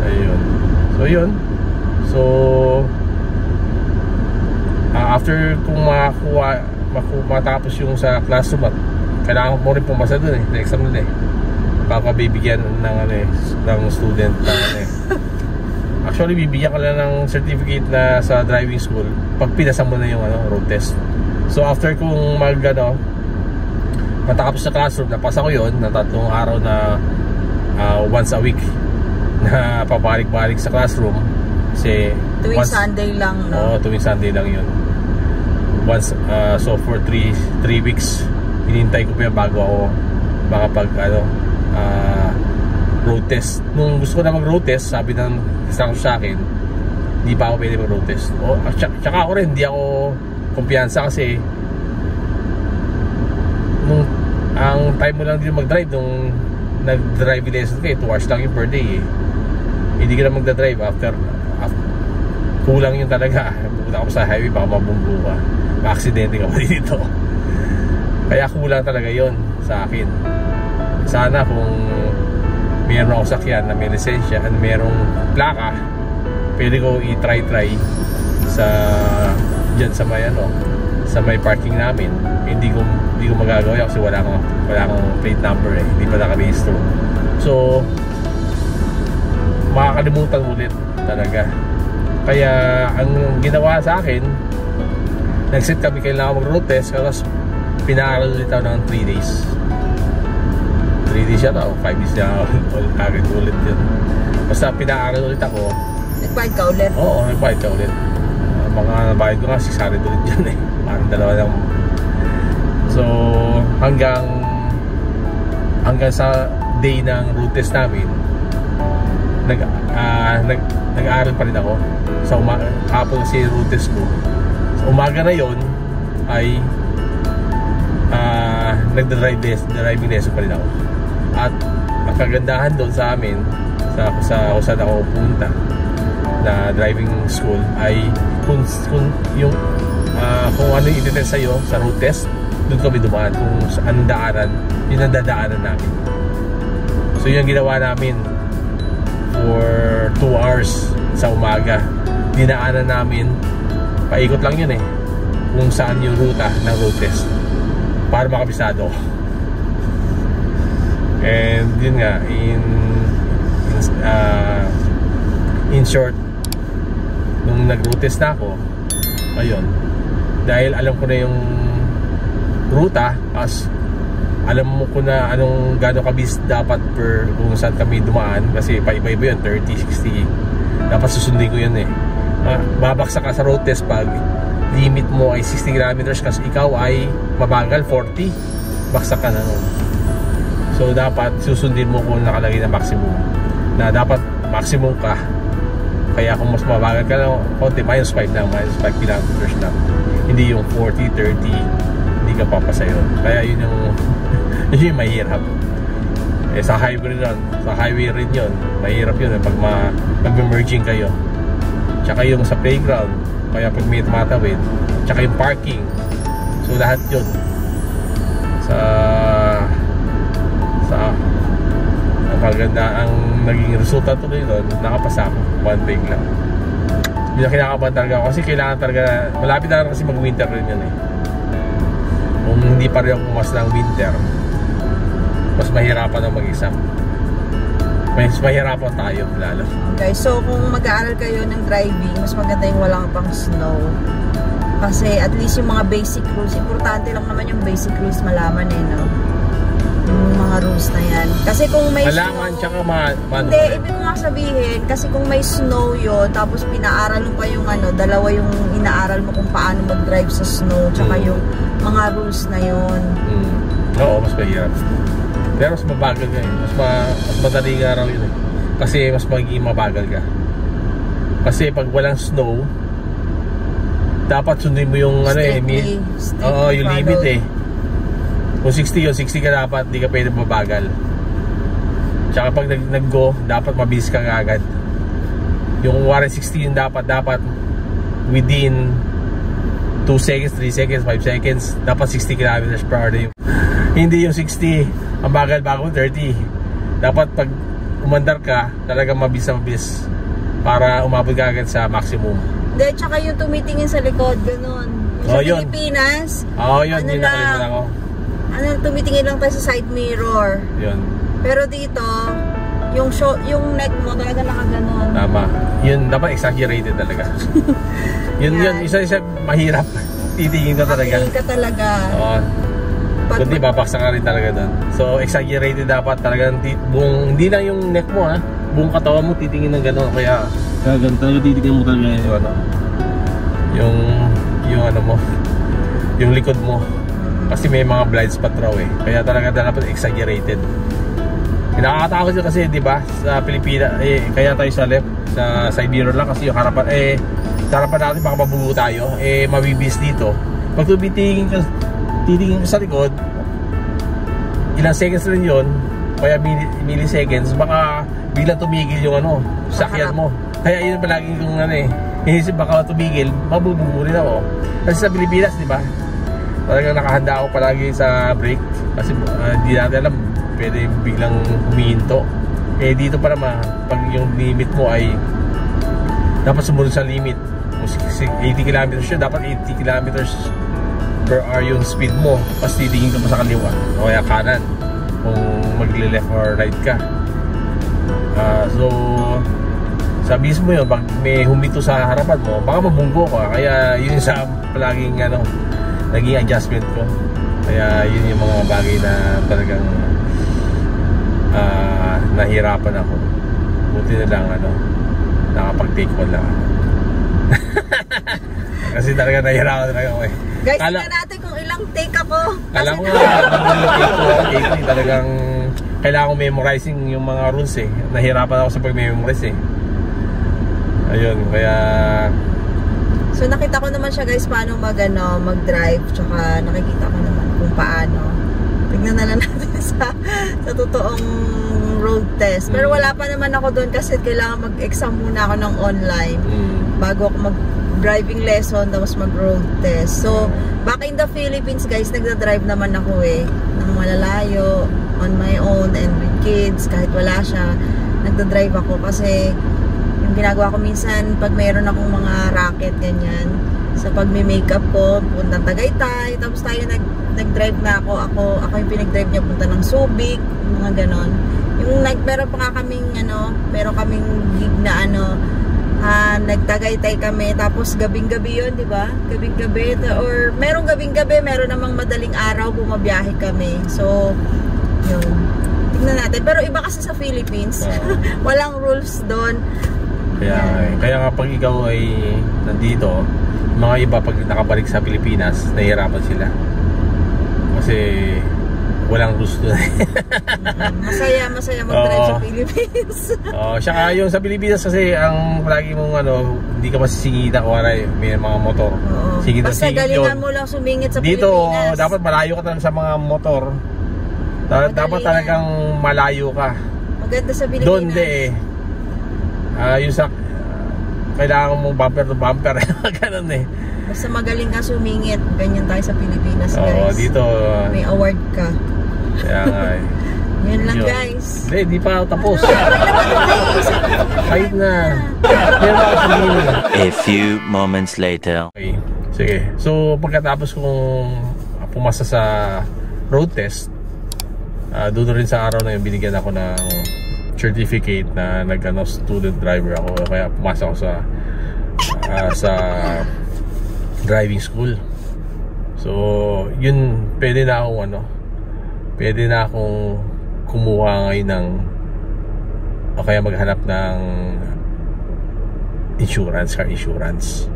[SPEAKER 2] ayun. So yun. So ah, after kung makakuha maku, matapos yung sa classroom at kailangan mo rin pumasa dun eh. Sa exam nila eh. Baka bibigyan ng ano eh ng student na ano eh. Actually bibigyan ka lang ng certificate na sa driving school pag pinasa mo na yung ano road test. So after kung mag ano matapos sa classroom napasa ko yun na tatlong araw na ah, once a week na papalik-balik sa classroom kasi
[SPEAKER 1] Tuwing
[SPEAKER 2] once-
[SPEAKER 1] Sunday lang,
[SPEAKER 2] Oo,
[SPEAKER 1] no?
[SPEAKER 2] tuwing Sunday lang yun. Once, uh, so for 3 3 weeks, hinintay ko pa yan bago ako makapag, ano, uh, road test. Nung gusto ko na mag-road test, sabi ng instructor sa akin, hindi pa ako pwede mag-road test. O, sya- tsaka ako rin, hindi ako kumpiyansa kasi nung ang time mo lang din mag-drive nung nag-drive lesson ka, 2 hours lang yung per day eh. Hindi ka na magda-drive after, after kulang yun talaga. Pupunta ka sa highway, baka mabunggo ka. Ma-aksidente ka pa dito. Kaya kulang talaga yon sa akin. Sana kung meron ako sakyan na may lisensya at merong plaka, pwede ko i-try-try sa dyan sa may ano, sa may parking namin. Hindi ko hindi ko magagawa yun kasi wala akong wala akong plate number eh. Hindi pa nakarehistro. So makakalimutan ulit talaga. Kaya ang ginawa sa akin, nag-set kami kailangan mag-road test tapos pinaaral ulit ako ng 3 days 3 days yata o 5 days na agad ulit yun basta pinaaral ulit ako
[SPEAKER 1] Nagbayad ka ulit.
[SPEAKER 2] oo nagbayad ka ulit mga nabayad ko nga 600 ulit yun eh parang dalawa lang. So hanggang hanggang sa day ng road test namin nag, uh, nag nag-aaral pa rin ako. Sa umaga hapon kasi road test ko. Sa umaga na yon ay uh, nagda-drive lesson, driving lesson pa rin ako. At ang kagandahan doon sa amin, sa, sa kung saan ako pumunta na driving school ay kung, kung yung uh, kung ano yung ititest sa'yo sa road test, doon kami dumaan. Kung sa anong daanan, yun ang dadaanan namin. So yun ang ginawa namin for 2 hours sa umaga. Dinaanan namin, paikot lang yun eh, kung saan yung ruta ng road test. Para makabisado. And yun nga in in, uh, in short nung nag-route na ako ayun dahil alam ko na yung ruta as alam mo ko na anong gano'ng kabis dapat per kung saan kami dumaan kasi paiba-iba yun 30, 60 dapat susundin ko yun eh. Uh, babaksak ka sa road test pag limit mo ay 60 kilometers kasi ikaw ay mabagal 40 baksak ka na nun. So dapat susundin mo kung nakalagay na maximum. Na dapat maximum ka. Kaya kung mas mabagal ka lang konti minus 5 lang minus 5 kilometers lang hindi yung 40, 30 hindi ka papasayo. Kaya yun yung yun yung mahirap. Eh sa highway rin sa highway rin yun. Mahirap yun eh, pag ma, mag-merging kayo. Tsaka yung sa playground kaya pag may tumatawid tsaka yung parking. So lahat yun. Sa sa ang kaganda ang naging resulta tuloy doon nakapasa ako. One break lang hindi na kinakabahan talaga ako kasi kailangan talaga malapit na kasi mag winter rin yun eh kung hindi pa rin pumas ng winter mas mahirapan ang mag-exam mas mahirapan tayo lalo
[SPEAKER 1] Guys, so kung mag-aaral kayo ng driving, mas maganda yung walang pang snow. Kasi at least yung mga basic rules, importante lang naman yung basic rules malaman eh, no? Mga rules na yan. Kasi kung may
[SPEAKER 2] malaman
[SPEAKER 1] snow...
[SPEAKER 2] tsaka ma, ma
[SPEAKER 1] Hindi, ibig ko nga sabihin, kasi kung may snow yon tapos pinaaral mo pa yung ano, dalawa yung inaaral mo kung paano mag-drive sa snow, tsaka
[SPEAKER 2] Mm.
[SPEAKER 1] yung mga rules na yon
[SPEAKER 2] Mm. Oo, mas mahirap. Pero mas mabagal ka eh. Mas, ma, mas madali nga raw yun eh. Kasi mas magiging mabagal ka. Kasi pag walang snow, dapat sundin mo yung ano eh.
[SPEAKER 1] Strictly,
[SPEAKER 2] oo, yung limit eh. Kung 60 yun, 60 ka dapat, di ka pwede mabagal. Tsaka pag nag- nag-go, dapat mabilis ka agad. Yung warren 60 yung dapat, dapat within 2 seconds, 3 seconds, 5 seconds, dapat 60 kilometers per hour na yung hindi yung 60 ang bagal bago 30 dapat pag umandar ka talagang mabilis na mabilis para umabot ka agad sa maximum
[SPEAKER 1] Hindi, tsaka yung tumitingin sa likod, ganun. Yung
[SPEAKER 2] Oh,
[SPEAKER 1] sa
[SPEAKER 2] yun.
[SPEAKER 1] Pilipinas,
[SPEAKER 2] oo yun
[SPEAKER 1] Ano
[SPEAKER 2] yun
[SPEAKER 1] lang? Ano, tumitingin lang tayo sa side mirror.
[SPEAKER 2] yun.
[SPEAKER 1] Pero dito, yung show, yung neck mo talaga nakaganon.
[SPEAKER 2] tama. Yun dapat exaggerated talaga. Yun yun
[SPEAKER 1] Yan.
[SPEAKER 2] isa isa mahirap. Titingin ka talaga.
[SPEAKER 1] Nakatingin ka talaga.
[SPEAKER 2] oo.
[SPEAKER 1] Pag,
[SPEAKER 2] kundi babaksak ka rin talaga doon so exaggerated dapat talaga. Buong, hindi lang yung neck mo ha? Buong katawan mo titingin ng gano'n. Kaya kaya ganun talaga titingin mo talaga yung ano yung yung ano mo yung likod mo kasi may mga blind spot raw eh kaya talaga dapat exaggerated nakakatakot yun kasi, di ba? Sa Pilipinas, eh, kaya tayo sa left, sa side mirror lang kasi yung harapan, eh, sa harapan natin baka mabugo tayo, eh, mabibis dito. Pag tumitingin ka, titingin ka sa likod, ilang seconds rin yun, kaya milliseconds, baka biglang tumigil yung ano, sakyan mo. Kaya yun palagi kung ano eh, inisip baka tumigil, mabubugo rin ako. Kasi sa Pilipinas, di ba? Talagang nakahanda ako palagi sa brake kasi hindi uh, natin alam pwede biglang humihinto. Eh dito pa naman pag yung limit mo ay dapat sumunod sa limit. Kung 80 km siya dapat 80 km per hour yung speed mo. Tapos titingin ka pa sa kaliwa o kaya kanan kung magle left or right ka. Uh, so sabi mo yun pag may humito sa harapan mo baka mabunggo ka. Kaya yun sa palaging ano naging adjustment ko. Kaya yun yung mga bagay na talagang uh, nahirapan ako. Buti na lang ano nakapag-take one lang kasi talaga nahirapan talaga ako eh.
[SPEAKER 1] Guys Kala, natin kung ilang take ako.
[SPEAKER 2] Take ko take ko talagang kailangan ko memorizing yung mga rules eh. Nahirapan ako sa pag-memorize eh. Ayun kaya
[SPEAKER 1] So nakita ko naman siya guys paano mag ano, mag-drive tsaka nakikita ko naman kung paano. Tignan na lang natin sa sa totoong road test. Pero wala pa naman ako doon kasi kailangan mag-exam muna ako ng online mm. bago ako mag driving lesson tapos mag road test. So, back in the Philippines guys, nagda-drive naman ako eh ng malalayo on my own and with kids kahit wala siya. Nagda-drive ako kasi ginagawa ko minsan, pag mayroon akong mga racket, ganyan, sa pagme-makeup ko, puntang Tagaytay, tapos tayo nag, nag-drive na ako, ako, ako yung pinag-drive niya punta ng Subic, mga ganon. Yung nag, meron pa nga kaming, ano, meron kaming gig na, ano, uh, nagtagaytay kami, tapos gabing-gabi yun, di ba? Gabing-gabi, or merong gabing-gabi, meron namang madaling araw, bumabiyahe kami. So, yun. Tingnan natin. Pero iba kasi sa Philippines, walang rules doon.
[SPEAKER 2] Kaya, kaya kapag ikaw ay nandito, mga iba pag nakabalik sa Pilipinas, nahihirapan sila. Kasi walang gusto.
[SPEAKER 1] masaya, masaya mag-drive sa Philippines.
[SPEAKER 2] oh, saka yung sa Pilipinas kasi ang lagi mong ano, hindi ka masisingita ko aray, may mga motor.
[SPEAKER 1] Oo. Singit Basta galingan mo lang sumingit sa
[SPEAKER 2] Dito,
[SPEAKER 1] Pilipinas.
[SPEAKER 2] Dito, dapat malayo ka talaga sa mga motor. Da dapat talagang malayo ka.
[SPEAKER 1] Maganda sa Pilipinas.
[SPEAKER 2] Doon eh uh, yung sa kailangan mo bumper to bumper. Ganun eh.
[SPEAKER 1] Basta magaling ka sumingit ganyan tayo sa Pilipinas
[SPEAKER 2] guys.
[SPEAKER 1] oo
[SPEAKER 2] dito uh,
[SPEAKER 1] may award ka.
[SPEAKER 2] Kaya nga eh.
[SPEAKER 1] Yun lang yun. guys.
[SPEAKER 2] Hindi di pa tapos. Kahit na.
[SPEAKER 3] A few moments later.
[SPEAKER 2] Okay sige. So pagkatapos kong pumasa sa road test uh, doon rin sa araw na yung binigyan ako ng certificate na nagano student driver ako kaya pumasok sa uh, sa driving school. So yun pwede na akong ano pwede na akong kumuha ngayon ng o kaya maghanap ng insurance car insurance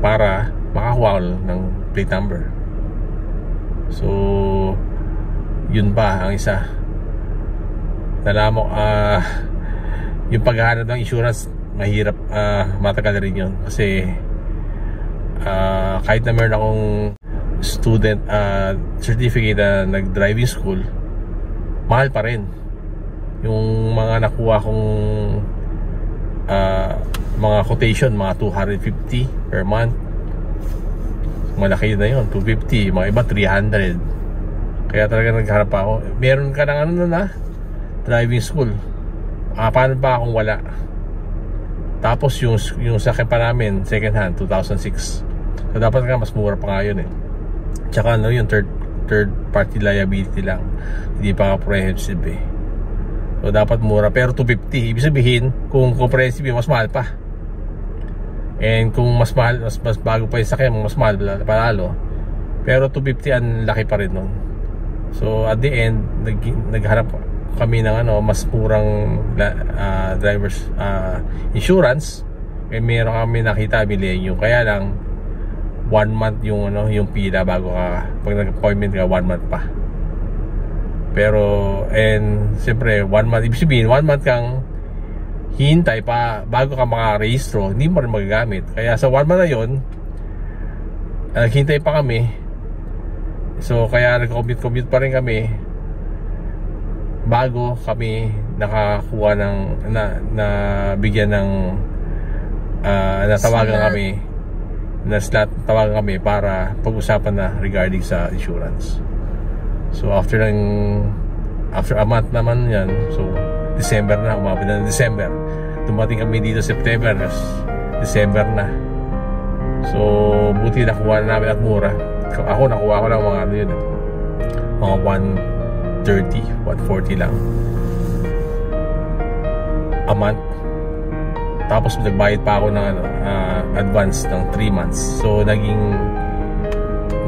[SPEAKER 2] para makakuha ng plate number. So yun ba ang isa nalaman uh, yung paghahanap ng insurance mahirap uh, matagal rin yun. Kasi uh, kahit na meron akong student uh, certificate na nag driving school mahal pa rin. Yung mga nakuha kong uh, mga quotation mga 250 per month. Malaki na yun 250 mga iba 300 kaya talaga nagharap ako. Meron ka ng ano na driving school. Ah, paano pa akong wala? Tapos yung, yung sakyan pa namin second hand 2006 so dapat nga mas mura pa nga yun eh. Tsaka ano yung third, third party liability lang. Hindi pa comprehensive eh. So dapat mura. Pero 250 ibig sabihin kung comprehensive mas mahal pa. And kung mas mahal mas, mas bago pa yung sakyan mas mahal palalo pero 250 ang laki pa rin nun. So at the end nag, nagharap kami ng ano mas murang uh, driver's uh, insurance eh meron kami nakita millennium kaya lang one month yung ano yung pila bago ka pag nag-appointment ka one month pa Pero, and siyempre, one month, ibig sabihin, one month kang hihintay pa bago ka makarehistro, hindi mo rin magagamit. Kaya sa one month na yun, naghintay pa kami. So, kaya nag-commute-commute pa rin kami bago kami nakakuha ng na, na bigyan ng uh, natawagan kami na slot tawagan kami para pag-usapan na regarding sa insurance. So after ng after a month naman yan, so December na, umabot na ng December. Dumating kami dito September, December na. So buti nakuha na namin at mura. Ako nakuha ko lang mga ano yun, mga 130, 140 lang. A month. Tapos nagbayad pa ako ng ano, uh, advance ng 3 months. So naging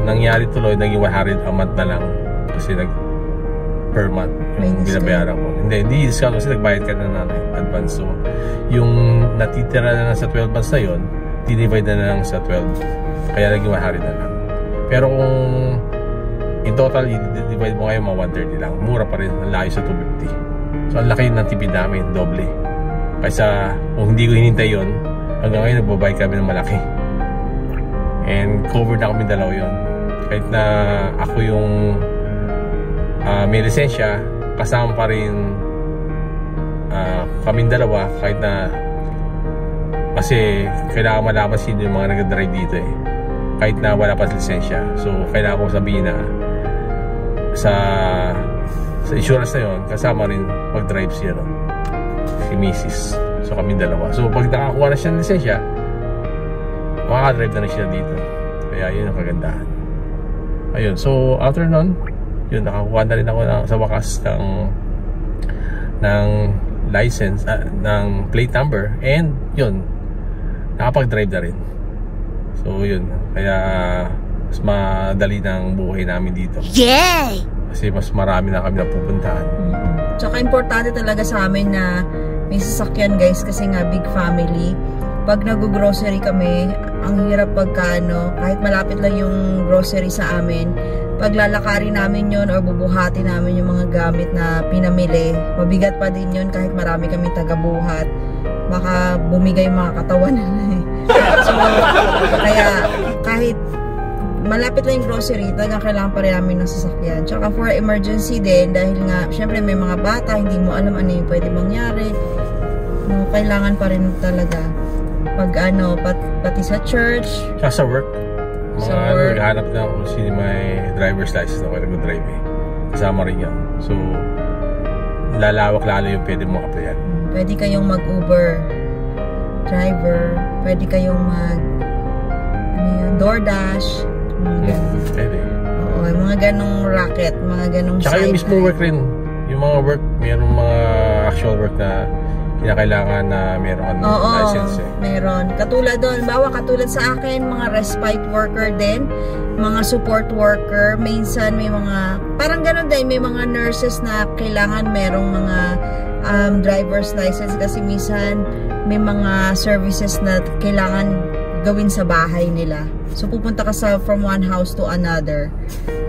[SPEAKER 2] nangyari tuloy, naging 100 a month na lang kasi nag per month yung binabayaran ko. Hindi, hindi discount kasi nagbayad ka na ng advance. So, yung natitira na lang sa 12 months na yun, dinivide na lang sa 12. Kaya naging 100 na lang. Pero kung in total, i-divide mo ngayon mga 130 lang. Mura pa rin. Ang layo sa 250. So, ang laki ng tipid namin. Doble. Kaysa kung hindi ko hinintay yun, hanggang ngayon nagbabayad kami ng malaki. And covered na kami dalaw yun. Kahit na ako yung uh, may lisensya, kasama pa rin uh, kaming dalawa kahit na kasi kailangan malaman sino yung mga nag-drive dito eh. Kahit na wala pa lisensya. So, kailangan ko sabihin na sa sa insurance na yon kasama rin mag-drive siya no? si Mrs. So kami dalawa. So pag nakakuha na siya ng lisensya, makaka-drive na rin siya dito. Kaya yun ang kagandahan. Ayun. So after nun, yun nakakuha na rin ako ng, sa wakas ng ng license uh, ng plate number and yun nakapag-drive na rin so yun kaya mas madali ng buhay namin dito yay kasi mas marami na kami napupuntahan
[SPEAKER 1] mm -hmm. tsaka importante talaga sa amin na may sasakyan guys kasi nga big family pag nag-grocery kami ang hirap pagka ano, kahit malapit lang yung grocery sa amin paglalakarin namin yon or bubuhati namin yung mga gamit na pinamili, mabigat pa din yon kahit marami kami tagabuhat. Baka bumigay mga katawan. So, kaya kahit malapit lang yung grocery, talagang kailangan pa rin namin ng sasakyan. Tsaka for emergency din, dahil nga, syempre may mga bata, hindi mo alam ano yung pwede mangyari. No, kailangan pa rin talaga. Pag ano, pat, pati sa church.
[SPEAKER 2] Tsaka sa work mga so, ano, naghahanap na kung sino may driver's license na kaya nag-drive eh. Kasama rin yan. So, lalawak lalo yung pwede mo applyan.
[SPEAKER 1] Pwede kayong mag-Uber driver. Pwede kayong mag ano yun, DoorDash. Mga ganun. Oo, mga ganong racket, mga ganong
[SPEAKER 2] Tsaka yung mismo work rin. Yung mga work, mayroong mga actual work na kinakailangan na meron
[SPEAKER 1] Oo,
[SPEAKER 2] license eh.
[SPEAKER 1] meron. Katulad doon, bawa katulad sa akin, mga respite worker din, mga support worker, minsan may mga, parang ganun din, may mga nurses na kailangan merong mga um, driver's license kasi minsan may mga services na kailangan gawin sa bahay nila. So, pupunta ka sa from one house to another.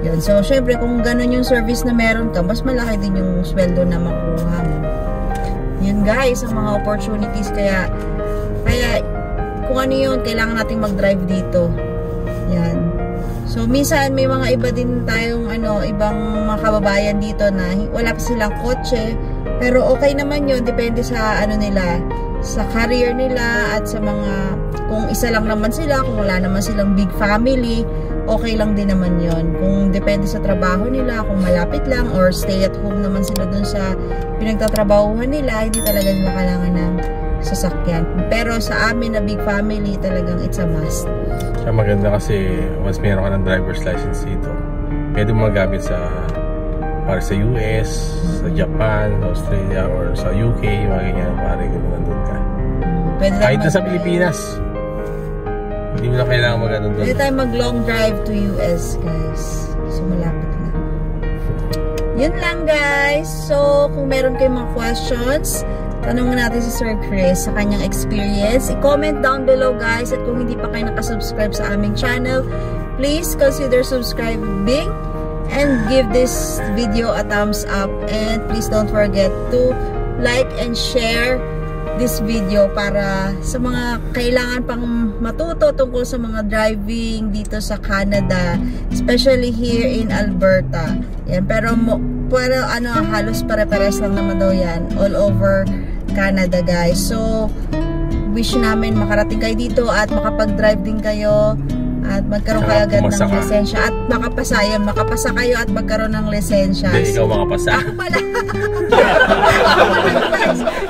[SPEAKER 1] Yun. So, syempre, kung ganun yung service na meron ka, mas malaki din yung sweldo na makuha mo. Yun guys ang mga opportunities. Kaya kaya kung ano yun kailangan nating mag-drive dito. Yan. So minsan may mga iba din tayong ano ibang mga kababayan dito na wala pa silang kotse. Pero okay naman yun depende sa ano nila sa career nila at sa mga kung isa lang naman sila kung wala naman silang big family okay lang din naman yon Kung depende sa trabaho nila, kung malapit lang or stay at home naman sila dun sa pinagtatrabahuhan nila, hindi talaga nila kailangan ng sasakyan. Pero sa amin na big family, talagang it's a must.
[SPEAKER 2] Kaya maganda kasi once meron ka ng driver's license dito, pwede mo magamit sa para sa US, sa Japan, Australia, or sa UK, mga ganyan, pare kung nandun ka. Pwede Kahit na sa Pilipinas. Hindi mo na kailangan mag ano doon.
[SPEAKER 1] Pwede tayo mag long drive to US guys. So malapit na. Yun lang guys. So kung meron kayong mga questions, tanongin natin si Sir Chris sa kanyang experience. I-comment down below guys at kung hindi pa kayo nakasubscribe sa aming channel, please consider subscribing and give this video a thumbs up and please don't forget to like and share this video para sa mga kailangan pang matuto tungkol sa mga driving dito sa Canada especially here in Alberta yan pero mo, pero ano halos pare-pares lang naman daw yan all over Canada guys so wish namin makarating kayo dito at makapag-drive din kayo at magkaroon kayo agad ng lisensya at makapasa yan, makapasa kayo at magkaroon ng lisensya.
[SPEAKER 2] Hindi ikaw makapasa.
[SPEAKER 1] Ako pala.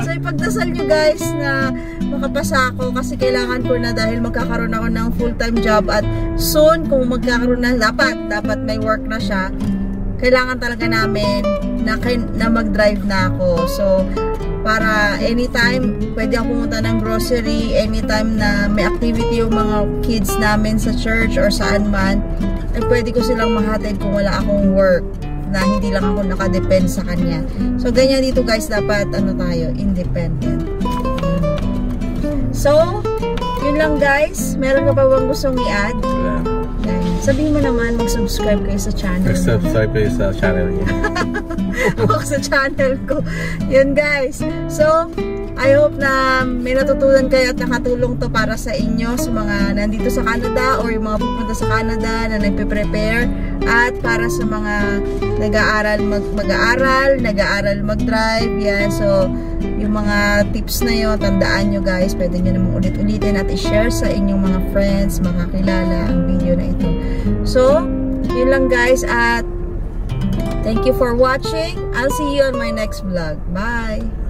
[SPEAKER 1] so ipagdasal nyo guys na makapasa ako kasi kailangan ko na dahil magkakaroon ako ng full-time job at soon kung magkakaroon na dapat, dapat may work na siya kailangan talaga namin na, na mag-drive na ako. So, para anytime, pwede ako pumunta ng grocery, anytime na may activity yung mga kids namin sa church or saan man, ay pwede ko silang mahatid kung wala akong work na hindi lang ako nakadepend sa kanya. So, ganyan dito guys, dapat ano tayo, independent. So, yun lang guys. Meron ka pa bang gustong i-add?
[SPEAKER 2] Wala.
[SPEAKER 1] Sabihin mo naman, mag-subscribe kayo sa channel.
[SPEAKER 2] Mag-subscribe kayo sa channel niya.
[SPEAKER 1] Sa channel ko. Yun guys. So, I hope na may natutunan kayo at nakatulong to para sa inyo sa mga nandito sa Canada or yung mga pupunta sa Canada na nagpe-prepare at para sa mga nag-aaral mag mag-aaral, nag-aaral mag-drive yan. So, yung mga tips na yun, tandaan nyo guys, pwede nyo namang ulit-ulitin at i-share sa inyong mga friends, makakilala ang video na ito. So, yun lang guys at thank you for watching. I'll see you on my next vlog. Bye!